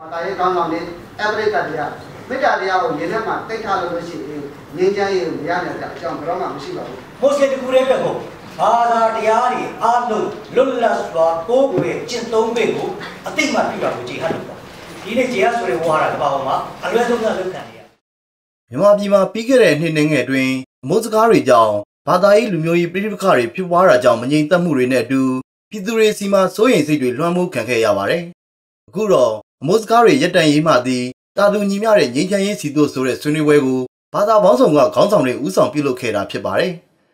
ဘာသာရေးကောင်းဆောင်တွေအပရိကတရားမေတ္တာတရားကိုရင်းထဲမှာတိတ်ထားလို့လို့ရှိရင်ငြိမ်းချမ်းရေးကိုမရနိုင်တဲ့အကြောင်းဘယ်တော့မှမရှိပါဘူးမွတ်စလင်တကူတဲ့ဘက်ကိုဘာသာတရားတွေအားလုံးလွတ်လပ်စွာကိုယ်ွယ်ကျင့်သုံးဖို့ကိုအတိတ်မှပြုတာကိုကြည်ဟတ်လို့ပါဒီနေ့ကျေရဆိုတဲ့ဝါရကဘာပေါ်မှာအလွယ်ဆုံးကလုပ်ခံနေရမြန်မာပြည်မှာပြီးခဲ့တဲ့နှစ်နှင်းငယ်အတွင်းအမိုးစကားတွေကြောင့်ဘာသာရေးလူမျိုးရေးပြည်ပခါတွေဖြစ်ပွားတာကြောင့်မငြိမ်သက်မှုတွေနဲ့အတူပြည်သူတွေစီမှာစိုးရိမ်စိတ်တွေလွှမ်းမိုးခံခဲ့ရပါတယ်။အခုတော့ အမိုးစကားတွေရက်တန်ရေးမှသည်တာသူညီမျှတဲ့ငြိမ်းချမ်းရေးစီတို့ဆိုတဲ့ဆွေးနွေးပွဲကိုဘာသာပေါင်းစုံကခေါင်းဆောင်တွေဦးဆောင်ပြုလုပ်ခဲ့တာဖြစ်ပါတယ်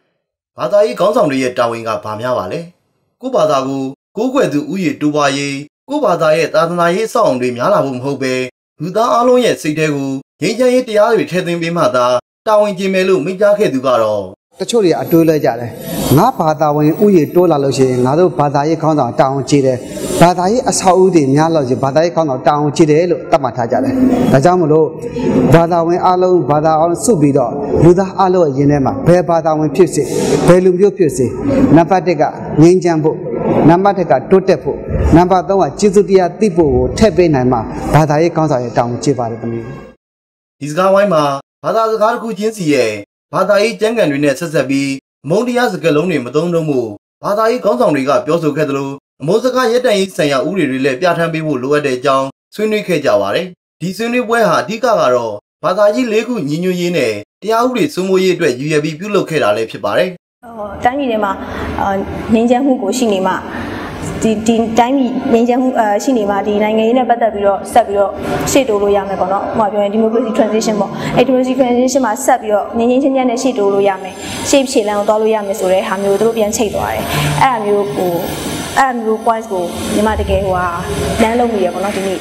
။ဘာသာရေးခေါင်းဆောင်တွေရဲ့တာဝန်ကဘာများပါလဲ။ကိုယ့်ဘာသာကိုကိုးကွယ်သူဥယျာဉ်တူပါရေးကိုယ့်ဘာသာရဲ့သာသနာရေးအဆောက်အအုံတွေများလာဖို့မဟုတ်ပဲလူသားအလုံးရဲ့စိတ်ထဲကိုငြိမ်းချမ်းရေးတရားတွေထည့်သွင်းပေးမှသာတာဝန်ကျင်မယ်လို့မိန့်ကြားခဲ့သူကတော့ တချို့တွေအတွေးလဲကြတယ်ငါဘာသာဝင်ဥယျာဉ်တိုးလာလို့ရှိရင်ငါတို့ဘာသာရေးခေါင်းဆောင်တောင်းကြည့်တယ်ဘာသာရေးအဆောက်အဦတွေများလို့ရှိရင်ဘာသာရေးခေါင်းဆောင်တောင်းကြည့်တယ်လို့သတ်မှတ်ထားကြတယ်ဒါကြောင့်မလို့ဘာသာဝင်အလုံးဘာသာအောင်စုပြီးတော့လူသားအလုံးရဲ့ယင်းထဲမှာဘယ်ဘာသာဝင်ဖြစ်စေဘယ်လူမျိုးဖြစ်စေနံပါတ်1ကငြိမ်းချမ်းဖို့နံပါတ်2ကတိုးတက်ဖို့နံပါတ်3ကကျေးဇူးတရားသိဖို့ကိုထည့်ပေးနိုင်မှာဘာသာရေးခေါင်းဆောင်ရဲ့တောင်းကြည့်ပါတယ်ခင်ဗျာဒီစကားဝိုင်းမှာဘာသာစကားတစ်ခုချင်းစီရဲ့ ဘာသာရေးကျမ်းဂန်တွေနဲ့ဆက်ဆက်ပြီးအမုန်းတရားစကားလုံးတွေမသုံးတော့မှုဘာသာရေးခေါင်းဆောင်တွေကပြောဆိုခဲ့သလိုအမိုးစကားရက်တန်ရေးဆိုင်ရာဥပဒေတွေလည်းပြဋ္ဌာန်းပေးဖို့လိုအပ်တဲ့အကြောင်းဆွေးနွေးခဲ့ကြပါတယ်။ဒီဆွေးနွေးပွဲဟာအဓိကကတော့ဘာသာရေးလေးခုညီညွတ်ရေးနဲ့တရားဥပဒေစိုးမိုးရေးအတွက်ရည်ရွယ်ပြီးပြုလုပ်ခဲ့တာလည်းဖြစ်ပါတယ်။ဟိုတိုင်းပြည်ထဲမှာအာငြိမ်းချမ်းမှုကိုရှိနေမှ ဒီဒီတိုင်းပြည်ငြိမ်းချမ်းမှုအာရှိနေမှဒီနိုင်ငံရေးနဲ့ပတ်သက်ပြီးတော့ဆက်ပြီးတော့ရှေ့တိုးလို့ရမယ်ပေါ့နော်။ဟိုမှာပြောရင် democracy transition ပေါ့။အဲ democracy transition မှာဆက်ပြီးတော့ငြိမ်းငြိမ်းချမ်းချမ်းနဲ့ရှေ့တိုးလို့ရမယ်။ရှေ့ဖြေလမ်းကိုသွားလို့ရမယ်ဆိုတဲ့ဟာမျိုးကိုသူတို့ပြန်ချိတ်သွားတယ်။အဲ့ဒါမျိုးကိုအဲ့ဒါမျိုး points ကိုညီမတကယ်ဟိုဟာလမ်းလုံးမိရပေါ့နော်ဒီနေ့